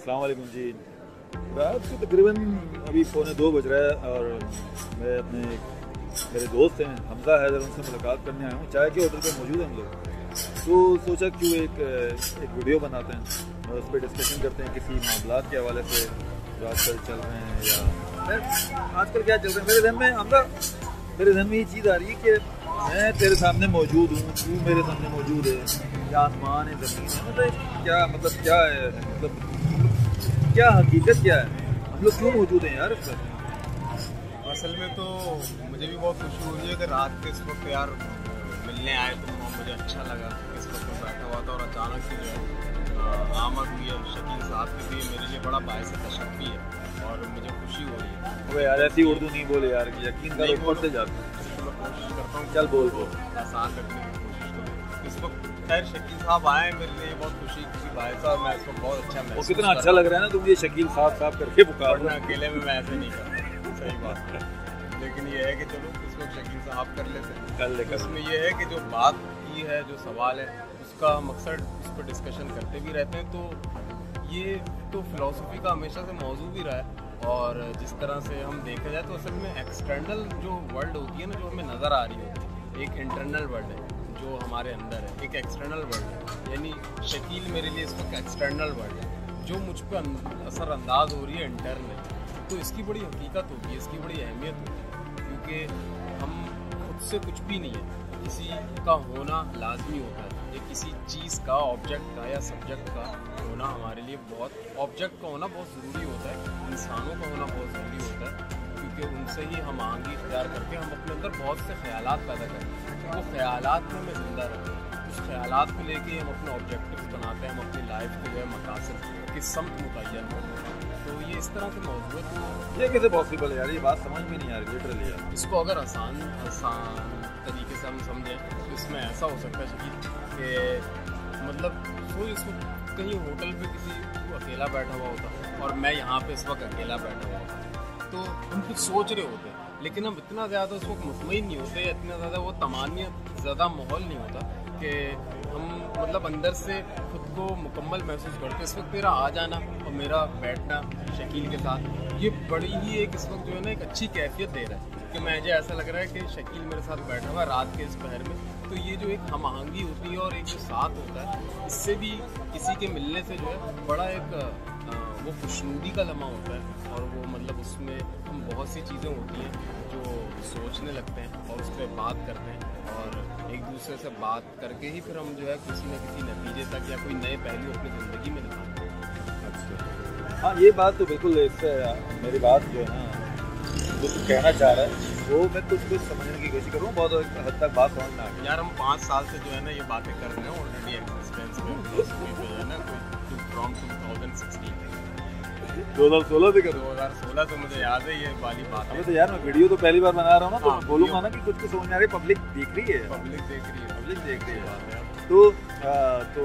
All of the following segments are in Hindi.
अलैक्म जी। रात को तकरीबन अभी पौने दो बज रहा है और मैं अपने मेरे दोस्त हैं, हमजा हैदर, उनसे मुलाकात करने आया हूँ। चाय के होटल पे मौजूद हैं हम लोग। तो सोचा क्यों एक एक वीडियो बनाते हैं और उस पर डिस्कशन करते हैं किसी मामला के हवाले से, जो आजकल चल रहे हैं या आजकल क्या चल रहा है? मेरे जहन में हमजा, मेरे जहन में ये चीज़ आ रही है कि मैं तेरे सामने मौजूद हूँ, तू मेरे सामने मौजूद है, या आसमान है, ज़मीन है मतलब क्या मतलब क्या है? मतलब क्या हकीकत क्या है? हम लोग क्यों मौजूद हैं यार असल में तो मुझे भी बहुत खुशी हो रही है कि रात के इस वक्त यार मिलने आए तो मुझे अच्छा लगा इस वक्त मैं बैठा हुआ था और अचानक से जो है आमद हुई है शकील साहब के लिए मेरे लिए बड़ा बायस तशक्की है और मुझे खुशी हो रही है। अबे यार ऐसी उर्दू नहीं बोले यार कि यकीन करो ऊपर से जाते कोशिश करता हूँ चल बोल। बोल आसान रखने की कोशिश करूँ। इस वक्त खैर शकील साहब आए मेरे लिए बहुत खुशी खुशी बायस और मैं इसको बहुत अच्छा महसूस कितना अच्छा लग रहा है ना तुम ये शकील साहब साहब करके पुकार अकेले में मैं ऐसे नहीं करता। सही बात है। लेकिन ये है कि चलो इस वक्त शकील साहब कर लेते हैं। कर ले कर ये है कि जो बात की है जो सवाल है उसका मकसद उस पर डिस्कशन करते भी रहते हैं। तो ये तो फिलोसफी का हमेशा से मौजू भी रहा है और जिस तरह से हम देखा जाए तो असल में एक्सटर्नल जो वर्ल्ड होती है ना जो हमें नज़र आ रही होती है एक इंटरनल वर्ल्ड है। जो हमारे अंदर है, एक एक्सटर्नल वर्ल्ड है। यानी शकील मेरे लिए इस वक्त एक्सटर्नल वर्ल्ड है। जो मुझ पर असरअंदाज हो रही है इंटरनल तो इसकी बड़ी हकीकत होती है इसकी बड़ी अहमियत होती है क्योंकि हम खुद से कुछ भी नहीं है। किसी का होना लाजमी होता है। या किसी चीज़ का ऑब्जेक्ट का या सब्जेक्ट का होना हमारे लिए बहुत ऑब्जेक्ट का होना बहुत ज़रूरी होता है। इंसानों का होना बहुत ज़रूरी होता है। क्योंकि उनसे ही हम आगे इख्तियार करके हम अपने अंदर बहुत से ख्याल पैदा करते हैं। वो ख्याल में हमें ज़िंदा रखते हैं। उस ख्याल को लेके हम अपने ऑब्जेक्टिव बनाते हैं हम अपनी लाइफ के जो है मकासद की समत मुतन करते हैं तो ये इस तरह के मौजूद है। ये कैसे पॉसिबल है यार ये बात समझ में नहीं आ रही लिटरली यार। इसको अगर आसान आसान तरीके से हम समझें तो इसमें ऐसा हो सकता है कि मतलब कोई इसको कहीं होटल पे किसी अकेला बैठा हुआ होता और मैं यहाँ पे इस वक्त अकेला बैठा हुआ होता। तो हम कुछ सोच रहे होते हैं, लेकिन हम इतना ज़्यादा उस वक्त मुतमिन नहीं होते इतना ज़्यादा वो तमानियत ज़्यादा माहौल नहीं होता कि हम मतलब अंदर से खुद को मुकम्मल महसूस करते इस वक्त मेरा आ जाना और मेरा बैठना शकील के साथ, ये बड़ी ही एक इस वक्त जो है ना एक अच्छी कैफियत दे रहा है कि मुझे ऐसा लग रहा है कि शकील मेरे साथ बैठा हुआ रात के इस पहर में। तो ये जो एक हम आहंगी होती है और एक जो साथ होता है, इससे भी किसी के मिलने से जो है बड़ा एक वो खुशनुदी का लम्हा होता है और उसमें हम बहुत सी चीज़ें होती हैं जो सोचने लगते हैं और उस पर बात करते हैं और एक दूसरे से बात करके ही फिर हम जो है किसी न किसी नतीजे तक या कोई नए पहलू अपनी ज़िंदगी में निकालते हैं। हाँ ये बात तो बिल्कुल इससे मेरी बात जो है ना जो तू कहना चाह रहा है वो मैं कुछ कुछ समझने की कोशिश करूँ बहुत हद तक बात समझ में आ गई। यार हम पाँच साल से जो है ना ये बातें कर रहे हैं ऑलरेडी एग्जिस्टेंस में। 2016 से कर 2016 से तो मुझे याद है ये वाली बात है। तो यार मैं वीडियो तो पहली बार बना रहा हूँ ना तो हाँ, बोलूँगा ना कि कुछ कुछ समझ आ रही है पब्लिक देख रही है। पब्लिक देख रही है। पब्लिक देख रही है। तो तो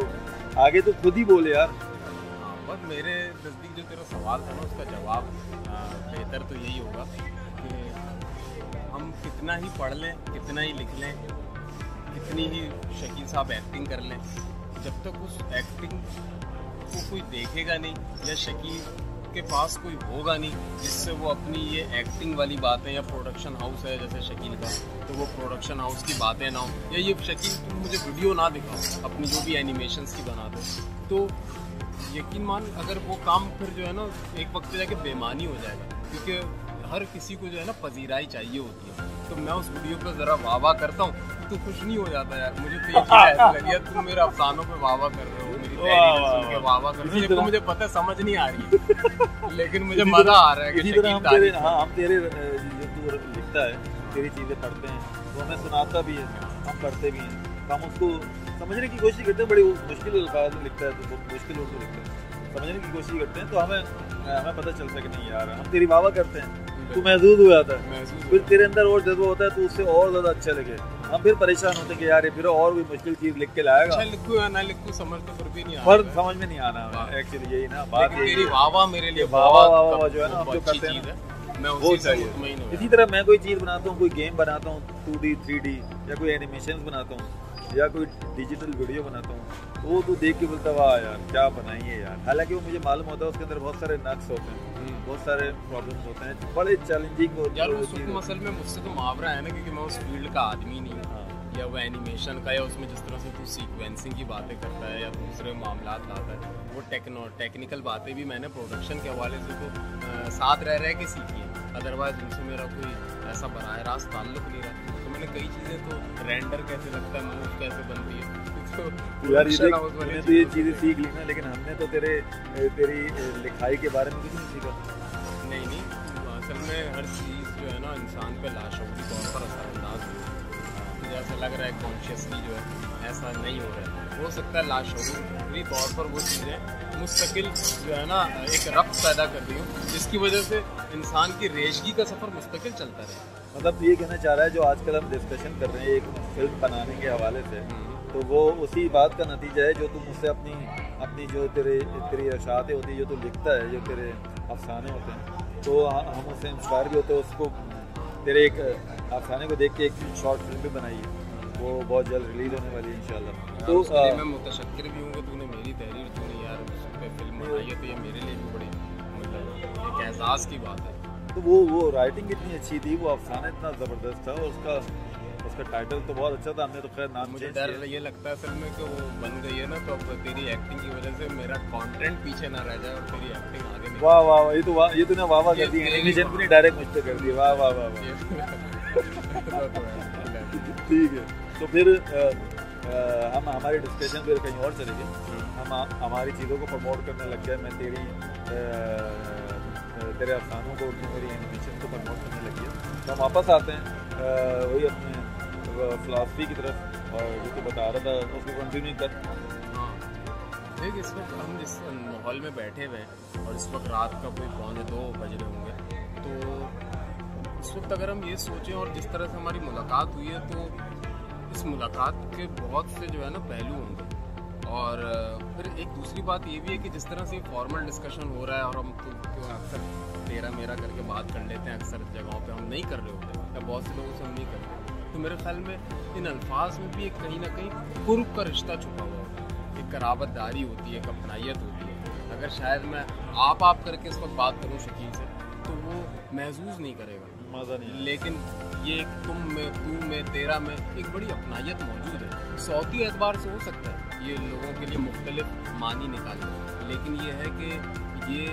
आगे तो खुद ही बोले यार। हाँ, बस मेरे नज़दीक जो तेरा सवाल था ना उसका जवाब बेहतर तो यही होगा कि हम कितना ही पढ़ लें कितना ही लिख लें कितनी ही शकील साहब एक्टिंग कर लें जब तक उस एक्टिंग को कोई देखेगा नहीं या शकील के पास कोई होगा नहीं जिससे वो अपनी ये एक्टिंग वाली बातें या प्रोडक्शन हाउस है जैसे शकील का तो वो प्रोडक्शन हाउस की बातें ना हो। या ये शकील तुम मुझे वीडियो ना दिखाओ अपनी जो भी एनिमेशंस की बना दो। तो यकीन मान अगर वो काम फिर जो है ना एक वक्त जाके बेमानी हो जाएगा क्योंकि हर किसी को जो है ना पजीराई चाहिए होती है। तो मैं उस वीडियो पर ज़रा वाह करता हूँ तो खुश नहीं हो जाता यार मुझे तो ये ऐसा लग गया तुम मेरे अफसानों पर वाह कर रहे हो। वाह मुझे पता समझ नहीं आ रही लेकिन मुझे मज़ा आ रहा है कि हम तेरे हाँ हम तेरे जो तू लिखता है तेरी चीज़ें पढ़ते हैं तो हमें सुनाता भी है हम पढ़ते भी हैं। तो हम उसको समझने की कोशिश करते हैं बड़ी मुश्किल अल्फाज में लिखता है तो मुश्किल उर्दू लिखता है। समझने की कोशिश करते हैं तो हमें हमें पता चलता है कि नहीं यार हम तेरी वाह करते हैं। तू महसूस हो जाता है फिर तेरे अंदर और जज्बा होता है तो उससे और ज़्यादा अच्छा लगे। हम फिर परेशान होते कि यार ये फिर और भी मुश्किल चीज़ लिख के लाएगा। अच्छा लिखू या ना लिखू समझ तो फिर भी नहीं पर समझ में नहीं आना एक्चुअली यही ना बात मेरी वाह मेरे लिए वाह वाह जो है ना हम जो करते हैं मैं वो चाहिए इसी तरह मैं कोई चीज़ बनाता हूँ कोई गेम बनाता हूँ टू डी थ्री डी या कोई एनिमेशन बनाता हूँ। या कोई डिजिटल वीडियो बनाता हूँ तो वो तो देख के बोलता वाह यार क्या बनाइए है यार। हालाँकि वो मुझे मालूम होता है उसके अंदर बहुत सारे नक्स होते हैं हम्म। बहुत सारे प्रॉब्लम्स होते हैं बड़े चैलेंजिंग होते यार उस मसल में मुझसे तो मुहावरा है ना क्योंकि मैं उस फ़ील्ड का आदमी नहीं हूँ हाँ। या वो एनिमेशन का या उसमें जिस तरह से तू सीक्वेंसिंग की बातें करता है या दूसरे मामला लाता है वो टेक्नो टेक्निकल बातें भी मैंने प्रोडक्शन के हवाले से तो साथ रह रह के सीखी है। अदरवाइज़ उनसे मेरा कोई ऐसा बरह रास्त ताल्लुक नहीं रहा तो मैंने कई चीज़ें तो रेंडर कैसे लगता है मूव कैसे बनती है तो तो यार ये तूने तो ये चीज़ें सीख ली ना लेकिन हमने तो तेरे तेरी लिखाई के बारे में कुछ नहीं सीखा। नहीं नहीं असल में हर चीज़ जो है ना इंसान पे लाशौरी तौर पर असर तो जैसा लग रहा है कॉन्शियसली जो है ऐसा नहीं हो रहा है। हो सकता है लाशौरी तौर पर वो चीज़ें मुस्तकिल जो है ना एक रब्त पैदा कर रही हूँ जिसकी वजह से इंसान की रेशगी का सफ़र मुस्तकिल चलता रहे। मतलब ये कहना चाह रहा है जो आजकल हम डिस्कशन कर रहे हैं एक फ़िल्म बनाने के हवाले से तो वो उसी बात का नतीजा है जो तुम मुझसे अपनी अपनी जो तेरे तेरी अशातें होती है जो तू लिखता है जो तेरे अफसाने होते हैं तो हम उससे इंस्पायर भी होते हैं उसको तेरे एक अफसाने को देख के एक शॉर्ट फ़िल्म भी बनाई है। वो बहुत जल्द रिलीज़ होने वाली है इंशाल्लाह। तो तो आ, मैं मुतशक्र भी हूँ कि तूने मेरी तहरीर तूने यार उस पे फ़िल्म बनाई है तो ये मेरे लिए भी बड़ी मतलब एक एहसास की बात है। तो वो वो राइटिंग इतनी अच्छी थी वो अफसाना इतना ज़बरदस्त था और उसका उसका टाइटल तो बहुत अच्छा था हमने तो खैर नाम मुझे डर ये लगता है असल में कि वो बन गई है ना तो अब तेरी एक्टिंग की वजह से मेरा कंटेंट पीछे ना रह जाए और तेरी एक्टिंग आगे वाह वाह वाह, ये तो वाह ये तूने वाह वाह कर दी एनिमेशन। डायरेक्ट मुझ पे कर दी वाह वाह वाह वाह। ठीक है। तो फिर हम हमारे डिस्कशन फिर कहीं और चले गए। हम हमारी चीज़ों को प्रमोट करने लग गए। मैं तेरी तेरे अफसानों को मेरी एनिमेशन को प्रमोट करने लग गया। तो हम वापस आते हैं वही अपने फिलासफी की तरफ़। और जो तू बता रहा था, उसको कंटिन्यू कर। हाँ। देख, इस वक्त हम जिस माहौल में बैठे हुए हैं, और इस वक्त रात का कोई पौने दो बज रहे होंगे तो इस वक्त अगर हम ये सोचें और जिस तरह से हमारी मुलाकात हुई है तो इस मुलाकात के बहुत से जो है ना पहलू होंगे। और फिर एक दूसरी बात ये भी है कि जिस तरह से फॉर्मल डिस्कशन हो रहा है और हम तो तो अक्सर तेरा मेरा करके बात कर लेते हैं, अक्सर जगहों पे हम नहीं कर रहे होते या बहुत से लोगों से हम नहीं कर रहे तो मेरे ख्याल में इन अल्फाज में भी एक कहीं ना कहीं कुर्ब का रिश्ता छुपा हुआ होता है। एक कराबतदारी होती है, एक अपनाइत होती है। अगर शायद मैं आप आप करके इस वक्त बात करूँ शकील से तो वो महसूस नहीं करेगा। मज़ा नहीं लेकिन ये तुम में, तू में, तेरा में एक बड़ी अपनाइत मौजूद है। सौती एतबार से हो सकता है ये लोगों के लिए मुख्तलिफ़ मानी निकाले। लेकिन ये है कि ये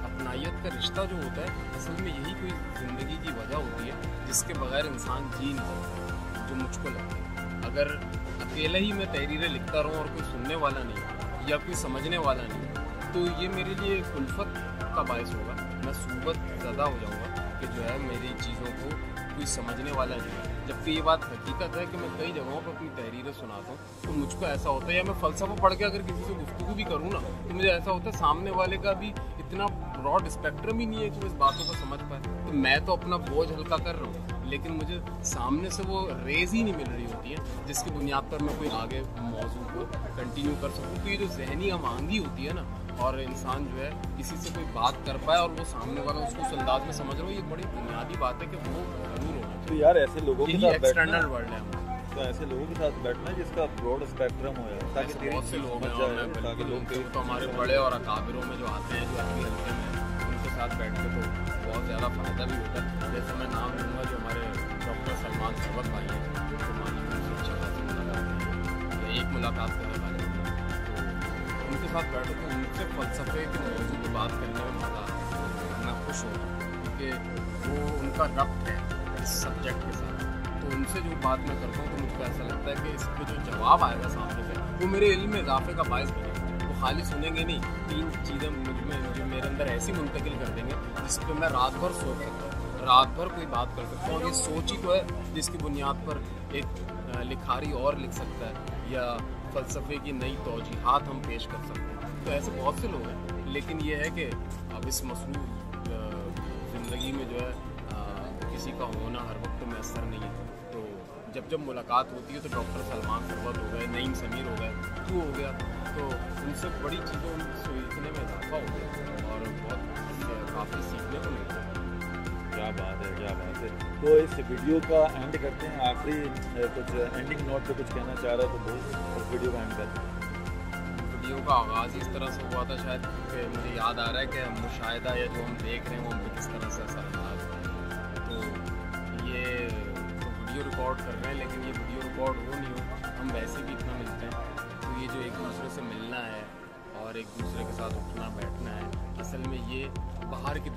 अपनाइत का रिश्ता जो होता है, असल में यही कोई ज़िंदगी की वजह होती है जिसके बगैर इंसान जी नहीं सकता जो मुझको लगता है। अगर अकेले ही मैं तहरीरें लिखता रहूँ और कोई सुनने वाला नहीं, या कोई समझने वाला नहीं तो ये मेरे लिए एक उल्फत का बायस होगा। मैं सूबत ज़्यादा हो जाऊँगा। कि जो है, मेरी चीज़ों को कोई समझने वाला नहीं है। जबकि ये बात हकीकत है कि मैं कई जगहों पर अपनी तहरीरें सुनाता हूँ तो मुझको ऐसा होता है, या मैं फ़लसफ़ा पढ़ के अगर किसी से गुफ्तु भी करूँ ना तो मुझे ऐसा होता है, सामने वाले का भी इतना ब्रॉड स्पेक्ट्रम ही नहीं है कि वो इस बातों को समझ पाए। तो मैं तो अपना बोझ हल्का कर रहा हूँ, लेकिन मुझे सामने से वो रेज ही नहीं मिल रही होती है, जिसकी बुनियाद पर मैं कोई आगे मौजू को कंटिन्यू कर सकूँ। तो ये जो जहनी अमांगी होती है ना और इंसान जो है किसी से कोई बात कर पाए और वो सामने वाला उसको उस अंदाज में समझ रहा हो ये बड़ी बुनियादी बात है कि वो ज़रूर होना तो यार ऐसे लोगों के साथ बैठना एक्सटर्नल वर्ल्ड है। तो ऐसे लोगों के साथ बैठना जिसका ब्रॉड स्पेक्ट्रम हो यार ताकि बहुत से लोग हैं जाए, ताकि लोग तो हमारे बड़े और अकाबिरों में जो आते हैं जो अभी हल्के में उनके साथ बैठ के तो बहुत ज़्यादा फ़ायदा भी होता है। जैसे मैं नाम लूँगा जो हमारे डॉक्टर सलमान सरवत भाई हैं तो मानी अच्छी है। एक मुलाकात है। उनके साथ बैठो तो उनसे फ़लसफ़े के मौजूद पे बात करने में मज़ा मैं खुश होता हूँ क्योंकि वो उनका रब्त है इस सब्जेक्ट के साथ। तो उनसे जो बात मैं करता हूँ तो मुझको ऐसा लगता है कि इस पर जो जवाब आएगा सामने से, वो मेरे इल्म में इजाफे का बायस बनेगा वो खाली सुनेंगे नहीं, तीन चीज़ें मुझमें जो मेरे अंदर ऐसी मुंतकिल कर देंगे जिस पर मैं रात भर सोच सकता हूँ, रात भर कोई बात कर सकता हूँ। और ये सोच ही तो है जिसकी बुनियाद पर एक लिखारी और लिख सकता है, या फ़लसफ़े की नई तोजीहत हम पेश कर सकते हैं। तो ऐसे बहुत से लोग हैं, लेकिन ये है कि अब इस मसरूफ़ ज़िंदगी में जो है किसी का होना हर वक्त मैसर नहीं है। तो जब जब मुलाकात होती है तो डॉक्टर सलमान सरवत हो गए, नईम समीर हो गए, तू हो गया। तो उनसे बड़ी चीज़ों सीखने में इजाफा हो गया और बहुत काफ़ी सीखने को मिलता है। क्या बात है क्या बात है। तो इस वीडियो का एंड करते हैं। आखिरी कुछ एंडिंग नोट पे कुछ कहना चाह रहा हो तो बोल इस वीडियो का एंड करते हैं। वीडियो का आगाज़ इस तरह से हुआ था शायद कि मुझे याद आ रहा है कि मुशाहिदा या जो हम देख रहे हैं वो हम किस तरह से असर अंदाज है। तो ये तो वीडियो रिकॉर्ड कर रहे हैं लेकिन ये वीडियो रिकॉर्ड हो नहीं हो हम वैसे भी इतना मिलते हैं। तो ये जो एक दूसरे से मिलना है और एक दूसरे के साथ उठना बैठना है असल में ये बाहर की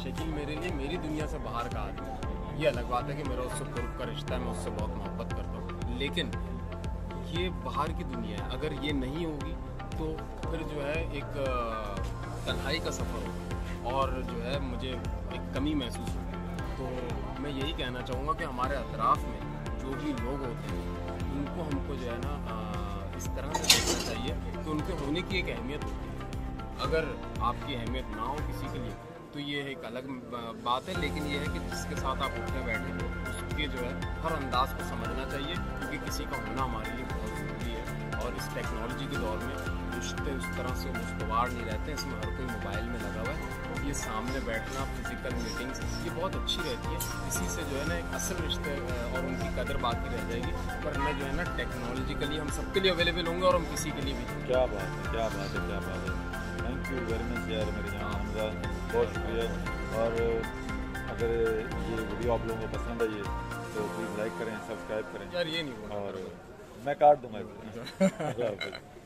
शकील मेरे लिए मेरी दुनिया से बाहर का आदमी है। ये अलग बात है कि मेरा उससे कुर्ब का रिश्ता है, मैं उससे बहुत मोहब्बत करता हूँ। लेकिन ये बाहर की दुनिया है। अगर ये नहीं होगी तो फिर जो है एक तन्हाई का सफ़र होगा और जो है मुझे एक कमी महसूस होगी। तो मैं यही कहना चाहूँगा कि हमारे अतराफ़ में जो भी लोग होते हैं, उनको हमको जो है ना इस तरह से देखना चाहिए कि उनके होने की एक अहमियत होती है। अगर आपकी अहमियत ना हो किसी के लिए तो ये एक अलग बात है, लेकिन ये है कि जिसके साथ आप उठने बैठे उसके जो है, हर अंदाज को समझना चाहिए, क्योंकि किसी का होना हमारे लिए बहुत ज़रूरी है। और इस टेक्नोलॉजी के दौर में रिश्ते उस तरह से मुस्तवार नहीं रहते, इसमें हर कोई मोबाइल में लगा हुआ है। ये सामने बैठना फ़िज़िकल मीटिंग्स ये बहुत अच्छी रहती है। इसी से जो है ना, एक असल रिश्ते और उनकी कदर बाकी रह जाएगी। पर मैं जो है ना टेक्नोलॉजिकली हम सबके लिए अवेलेबल होंगे और हम किसी के लिए भी। क्या बात है, क्या बात है, क्या बात है। थैंक यू वेरी मच यार, मेरे जान। हमजा बहुत शुक्रिया। और अगर ये वीडियो आप लोगों को पसंद आई है तो प्लीज़ लाइक करें सब्सक्राइब करें। यार ये नहीं और मैं काट दूँगा।